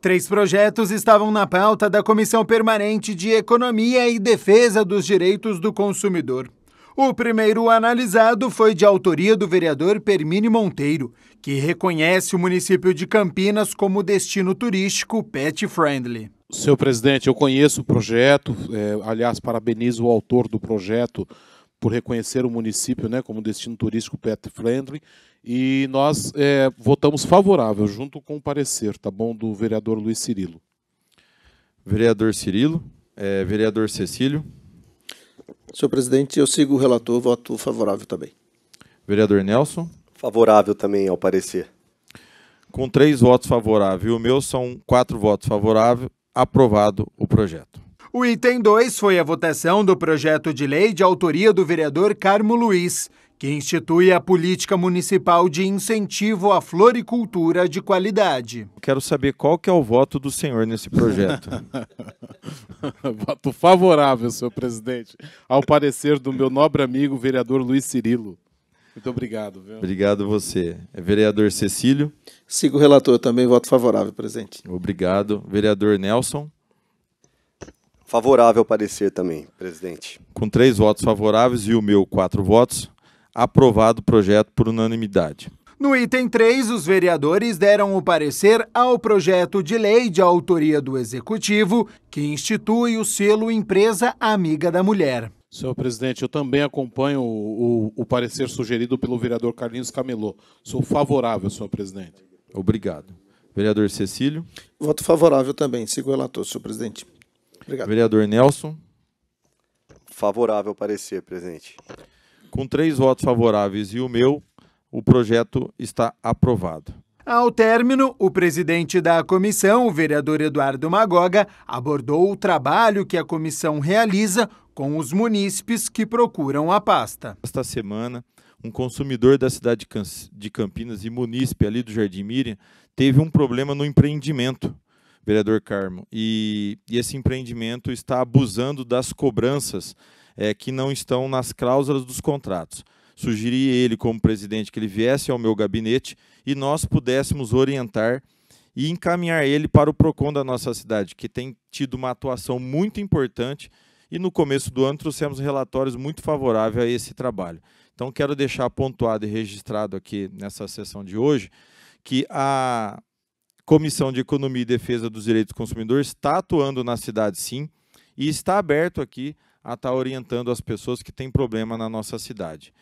Três projetos estavam na pauta da Comissão Permanente de Economia e Defesa dos Direitos do Consumidor. O primeiro analisado foi de autoria do vereador Permine Monteiro, que reconhece o município de Campinas como destino turístico pet friendly. Senhor presidente, eu conheço o projeto, é, aliás, parabenizo o autor do projeto por reconhecer o município né, como destino turístico pet friendly e nós é, votamos favorável, junto com o parecer, tá bom, do vereador Luiz Cirilo. Vereador Cirilo, é, vereador Cecílio. Senhor presidente, eu sigo o relator, voto favorável também. Vereador Nelson. Favorável também ao parecer. Com três votos favoráveis, o meu são quatro votos favoráveis, aprovado o projeto. O item 2 foi a votação do projeto de lei de autoria do vereador Carmo Luiz, que institui a política municipal de incentivo à floricultura de qualidade. Quero saber qual que é o voto do senhor nesse projeto. voto favorável, senhor presidente, ao parecer do meu nobre amigo vereador Luiz Cirilo. Muito obrigado. Viu? Obrigado você. Vereador Cecílio. Sigo o relator também, voto favorável, presidente. Obrigado. Vereador Nelson. Favorável ao parecer também, presidente. Com três votos favoráveis e o meu quatro votos, aprovado o projeto por unanimidade. No item 3, os vereadores deram o parecer ao projeto de lei de autoria do Executivo, que institui o selo Empresa Amiga da Mulher. Senhor presidente, eu também acompanho o, o, o parecer sugerido pelo vereador Carlinhos Camelô. Sou favorável, senhor presidente. Obrigado. Vereador Cecílio. Voto favorável também. Sigo o relator, senhor presidente. Obrigado. Vereador Nelson. Favorável parecer, presidente. Com três votos favoráveis e o meu, o projeto está aprovado. Ao término, o presidente da comissão, o vereador Eduardo Magoga, abordou o trabalho que a comissão realiza com os munícipes que procuram a pasta. Esta semana, um consumidor da cidade de Campinas e munícipe ali do Jardim Miriam teve um problema no empreendimento, vereador Carmo, e, e esse empreendimento está abusando das cobranças é, que não estão nas cláusulas dos contratos. Sugeri ele, como presidente, que ele viesse ao meu gabinete e nós pudéssemos orientar e encaminhar ele para o PROCON da nossa cidade, que tem tido uma atuação muito importante e no começo do ano trouxemos relatórios muito favoráveis a esse trabalho. Então quero deixar pontuado e registrado aqui nessa sessão de hoje que a Comissão de Economia e Defesa dos Direitos do Consumidor está atuando na cidade sim e está aberto aqui a estar orientando as pessoas que têm problema na nossa cidade.